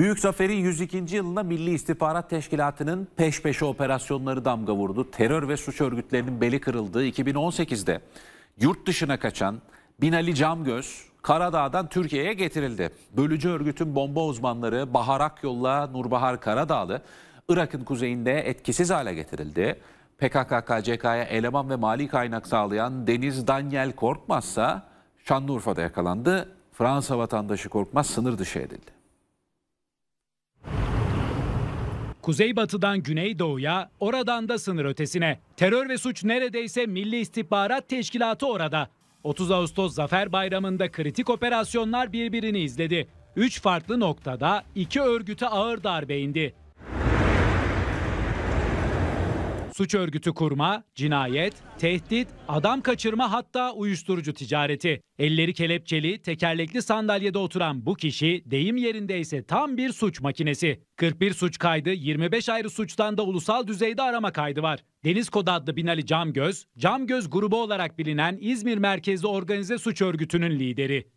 Büyük Zafer'in 102. yılında Milli İstihbarat Teşkilatı'nın peş peşe operasyonları damga vurdu. Terör ve suç örgütlerinin beli kırıldığı 2018'de yurt dışına kaçan Binali Camgöz Karadağ'dan Türkiye'ye getirildi. Bölücü örgütün bomba uzmanları Bahar Akyol'la Nurbahar Karadağlı Irak'ın kuzeyinde etkisiz hale getirildi. PKK-KCK'ya eleman ve mali kaynak sağlayan Deniz Daniel Korkmaz ise Şanlıurfa'da yakalandı. Fransa vatandaşı Korkmaz sınır dışı edildi. Kuzeybatıdan Güneydoğu'ya, oradan da sınır ötesine. Terör ve suç neredeyse Milli İstihbarat Teşkilatı orada. 30 Ağustos Zafer Bayramı'nda kritik operasyonlar birbirini izledi. Üç farklı noktada iki örgüte ağır darbe indi. Suç örgütü kurma, cinayet, tehdit, adam kaçırma hatta uyuşturucu ticareti. Elleri kelepçeli, tekerlekli sandalyede oturan bu kişi deyim yerindeyse tam bir suç makinesi. 41 suç kaydı, 25 ayrı suçtan da ulusal düzeyde arama kaydı var. Deniz Kod adlı Binali Camgöz, Camgöz grubu olarak bilinen İzmir merkezli organize suç örgütünün lideri.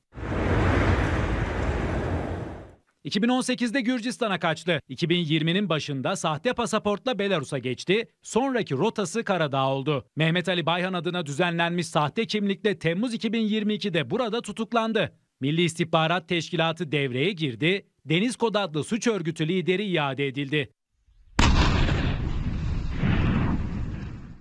2018'de Gürcistan'a kaçtı. 2020'nin başında sahte pasaportla Belarus'a geçti. Sonraki rotası Karadağ oldu. Mehmet Ali Bayhan adına düzenlenmiş sahte kimlikle Temmuz 2022'de burada tutuklandı. Milli İstihbarat Teşkilatı devreye girdi. Deniz Kod adlı suç örgütü lideri iade edildi.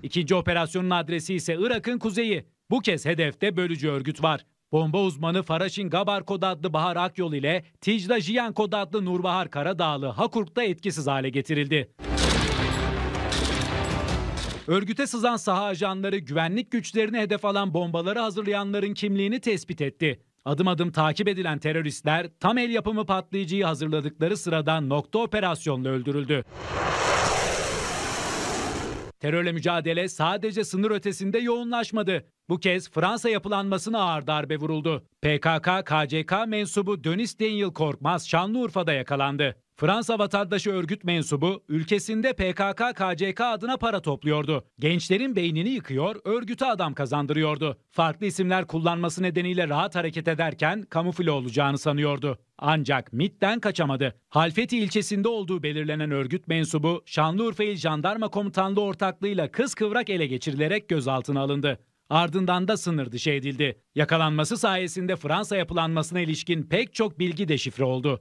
İkinci operasyonun adresi ise Irak'ın kuzeyi. Bu kez hedefte bölücü örgüt var. Bomba uzmanı Faraşin Gabar kod adlı Bahar Akyol ile Ticla Jiyan kod adlı Nurbahar Karadağlı Hakurk'ta etkisiz hale getirildi. Örgüte sızan saha ajanları güvenlik güçlerini hedef alan bombaları hazırlayanların kimliğini tespit etti. Adım adım takip edilen teröristler tam el yapımı patlayıcıyı hazırladıkları sırada nokta operasyonla öldürüldü. Terörle mücadele sadece sınır ötesinde yoğunlaşmadı. Bu kez Fransa yapılanmasına ağır darbe vuruldu. PKK, KCK mensubu Dönis Daniel Korkmaz Şanlıurfa'da yakalandı. Fransa vatandaşı örgüt mensubu ülkesinde PKK, KCK adına para topluyordu. Gençlerin beynini yıkıyor, örgüte adam kazandırıyordu. Farklı isimler kullanması nedeniyle rahat hareket ederken kamufle olacağını sanıyordu. Ancak MIT'ten kaçamadı. Halfeti ilçesinde olduğu belirlenen örgüt mensubu Şanlıurfa İl Jandarma Komutanlığı ortaklığıyla kız kıvrak ele geçirilerek gözaltına alındı. Ardından da sınır dışı edildi. Yakalanması sayesinde Fransa yapılanmasına ilişkin pek çok bilgi deşifre oldu.